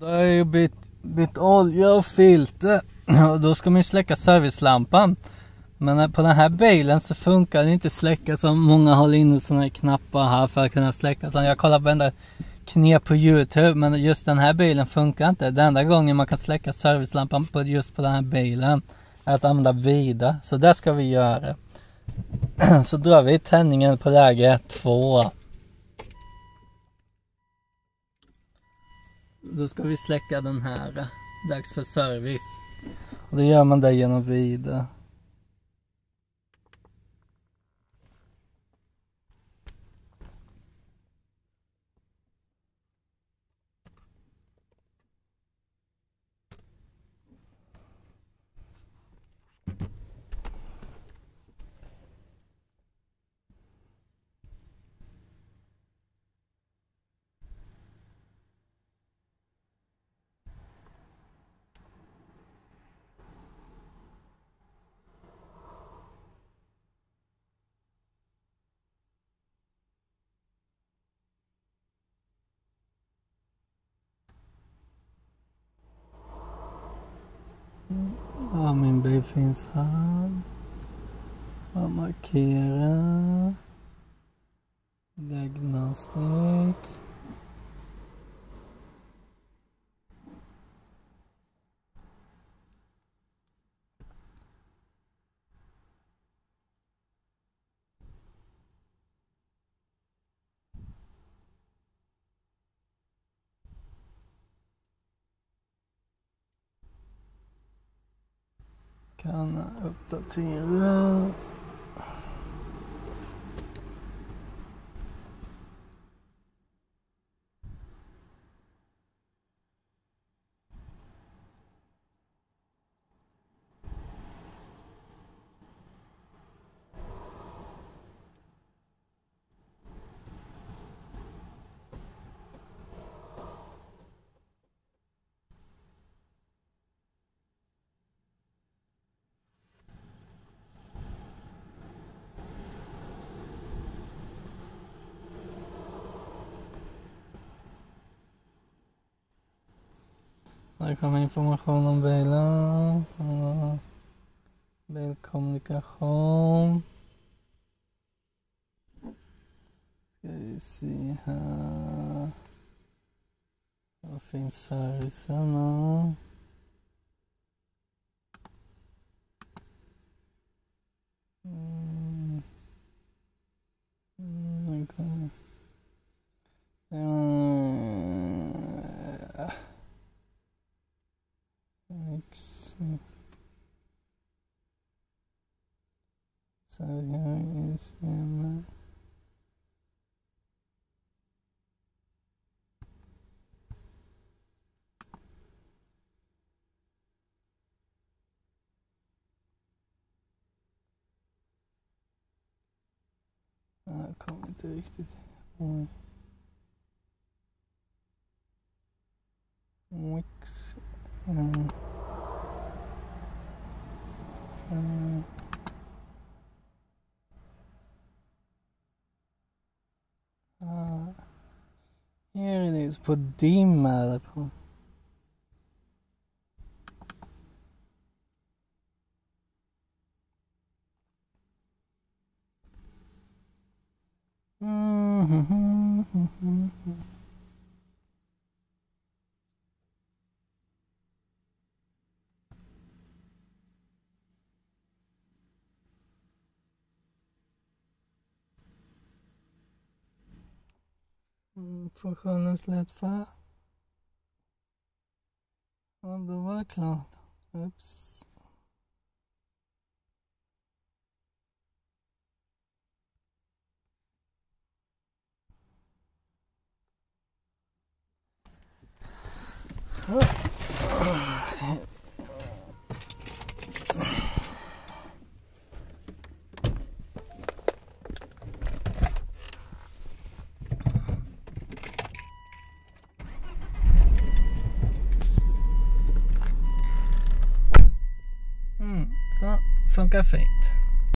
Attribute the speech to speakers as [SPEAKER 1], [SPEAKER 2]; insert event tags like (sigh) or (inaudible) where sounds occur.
[SPEAKER 1] Då har jag ju bytt, bytt olja och filter (clears throat) och då ska man ju släcka servicelampan. Men på den här bilen så funkar det inte släcka som många håller inne sådana här knappar här för att kunna släcka. Så jag kollar på varenda knep på Youtube men just den här bilen funkar inte. Den enda gången man kan släcka servicelampan på just på den här bilen är att använda vida. Så det ska vi göra. (clears throat) Så drar vi tändningen på läge 2. Då ska vi släcka den här. Eh, dags för service. Och det gör man där genom vida. Finns här. Man markerar. Diagnostik. Kan uppdatera. Där kommer information uh, om bilen. Bilkommunikation. Ska vi se här. Uh, Var finns servicen? So here is him. Jag kommer inte riktigt. Wix. Mm. Here it is. På dim är det på. Mm-hmm. Funktionens lättfärd. Ja, då var det klart. Funka Feint.